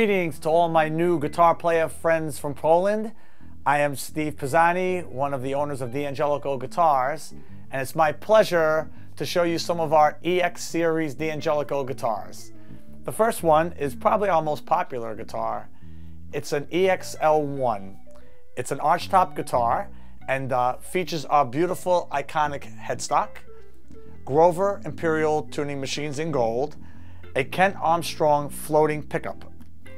Greetings to all my new guitar player friends from Poland. I am Steve Pisani, one of the owners of D'Angelico Guitars, and it's my pleasure to show you some of our EX series D'Angelico guitars. The first one is probably our most popular guitar. It's an EXL1. It's an archtop guitar and uh, features our beautiful iconic headstock, Grover Imperial tuning machines in gold, a Kent Armstrong floating pickup.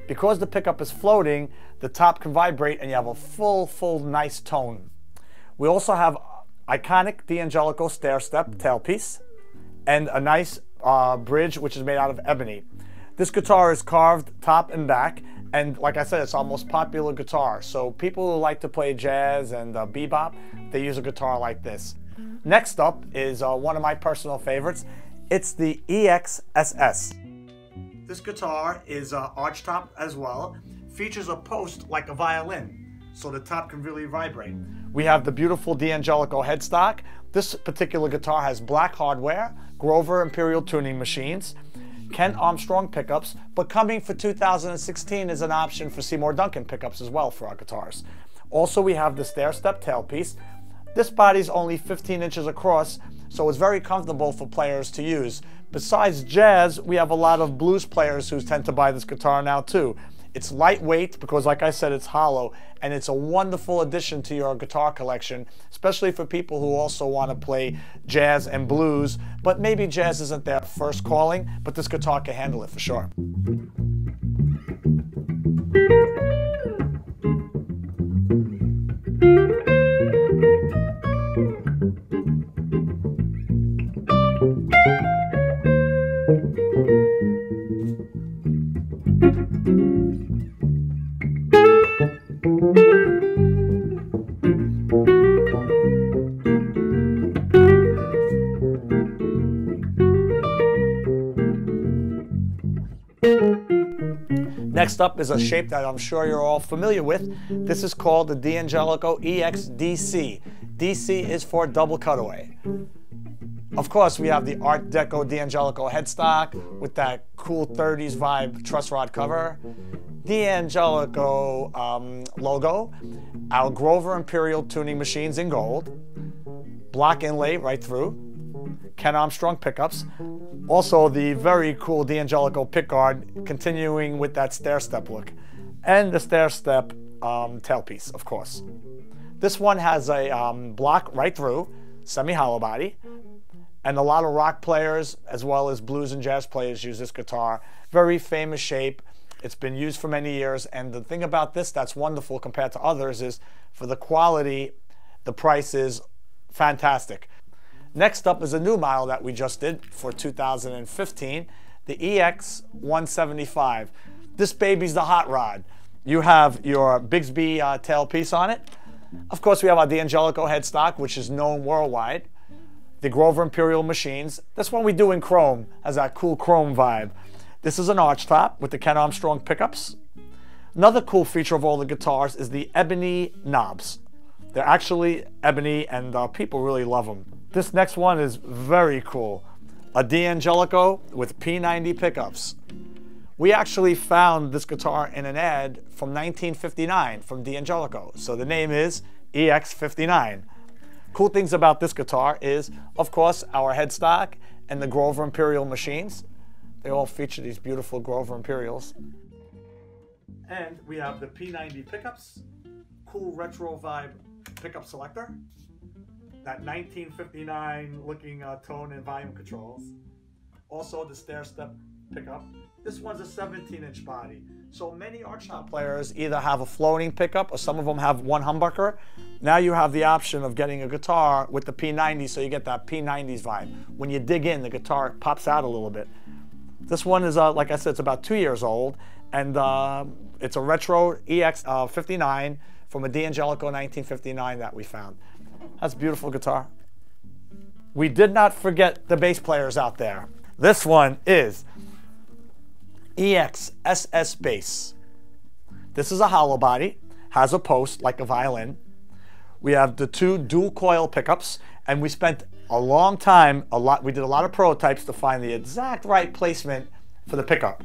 Because the pickup is floating, the top can vibrate and you have a full, full, nice tone. We also have iconic D'Angelico stair step tailpiece and a nice uh, bridge which is made out of ebony. This guitar is carved top and back and like I said, it's our most popular guitar. So people who like to play jazz and uh, bebop, they use a guitar like this. Next up is uh, one of my personal favorites. It's the EXSS. This guitar is uh, arch top as well. Features a post like a violin, so the top can really vibrate. We have the beautiful D'Angelico headstock. This particular guitar has black hardware, Grover Imperial tuning machines, Kent Armstrong pickups, but coming for 2016 is an option for Seymour Duncan pickups as well for our guitars. Also, we have the stair step tailpiece. This body's only 15 inches across, so it's very comfortable for players to use. Besides jazz, we have a lot of blues players who tend to buy this guitar now too. It's lightweight because like I said, it's hollow and it's a wonderful addition to your guitar collection, especially for people who also want to play jazz and blues, but maybe jazz isn't their first calling, but this guitar can handle it for sure. Next up is a shape that I'm sure you're all familiar with. This is called the D'Angelico EXDC. DC is for double cutaway. Of course, we have the Art Deco D'Angelico headstock with that cool 30s vibe truss rod cover. D'Angelico um, logo, our Grover Imperial tuning machines in gold, block inlay right through, Kent Armstrong pickups, also the very cool D'Angelico pickguard continuing with that stair step look, and the stair step um, tailpiece, of course. This one has a um, block right through, semi-hollow body, and a lot of rock players as well as blues and jazz players use this guitar. Very famous shape. It's been used for many years, and the thing about this that's wonderful compared to others is for the quality, the price is fantastic. Next up is a new model that we just did for 2015, the EX175. This baby's the hot rod. You have your Bigsby uh, tailpiece on it. Of course, we have our D'Angelico headstock, which is known worldwide. The Grover Imperial machines. This one we do in chrome, has that cool chrome vibe. This is an arch top with the Kent Armstrong pickups. Another cool feature of all the guitars is the ebony knobs. They're actually ebony and uh, people really love them. This next one is very cool. A D'Angelico with P90 pickups. We actually found this guitar in an ad from 1959 from D'Angelico. So the name is EX59. Cool things about this guitar is, of course, our headstock and the Grover Imperial machines. They all feature these beautiful Grover Imperials. And we have the P90 pickups, cool retro vibe pickup selector, that 1959 looking uh, tone and volume controls. Also the stair step pickup. This one's a 17 inch body. So many arch top players either have a floating pickup or some of them have one humbucker. Now you have the option of getting a guitar with the P90 so you get that P90s vibe. When you dig in, the guitar pops out a little bit. This one is, uh, like I said, it's about two years old, and uh, it's a retro EX59 uh, from a D'Angelico 1959 that we found. That's a beautiful guitar. We did not forget the bass players out there. This one is EXSS bass. This is a hollow body, has a post like a violin. We have the two dual coil pickups, and we spent a long time, a lot, we did a lot of prototypes to find the exact right placement for the pickup.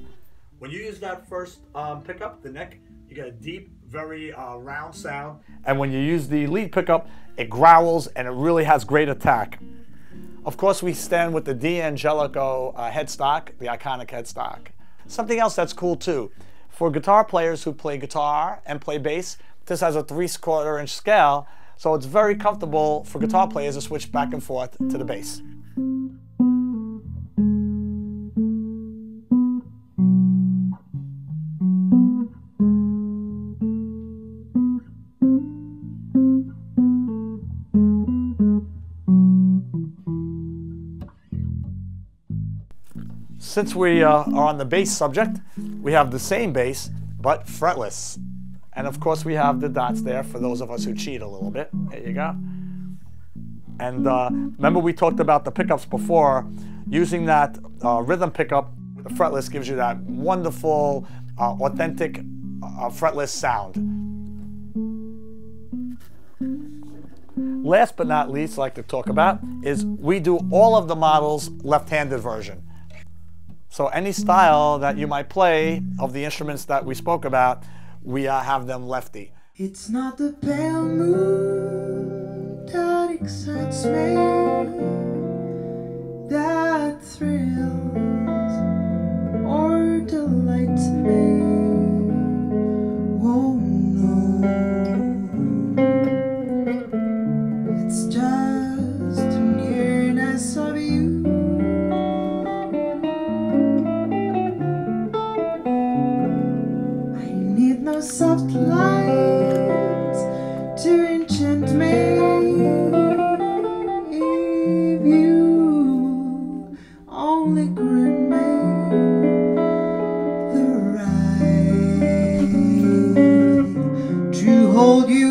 When you use that first um, pickup, the neck, you get a deep, very uh, round sound. And when you use the lead pickup, it growls and it really has great attack. Of course, we stand with the D'Angelico uh, headstock, the iconic headstock. Something else that's cool too, for guitar players who play guitar and play bass, this has a 3 quarter inch scale, so it's very comfortable for guitar players to switch back and forth to the bass. Since we uh, are on the bass subject, we have the same bass, but fretless. And of course we have the dots there for those of us who cheat a little bit. There you go. And uh, remember we talked about the pickups before. Using that uh, rhythm pickup, the fretless gives you that wonderful, uh, authentic uh, fretless sound. Last but not least, I'd like to talk about is we do all of the models left-handed version. So any style that you might play of the instruments that we spoke about, we uh, have them lefty. It's not the pale moon that excites me, that thrills or delights me. your soft light to enchant me. If you only grant me the right to hold you.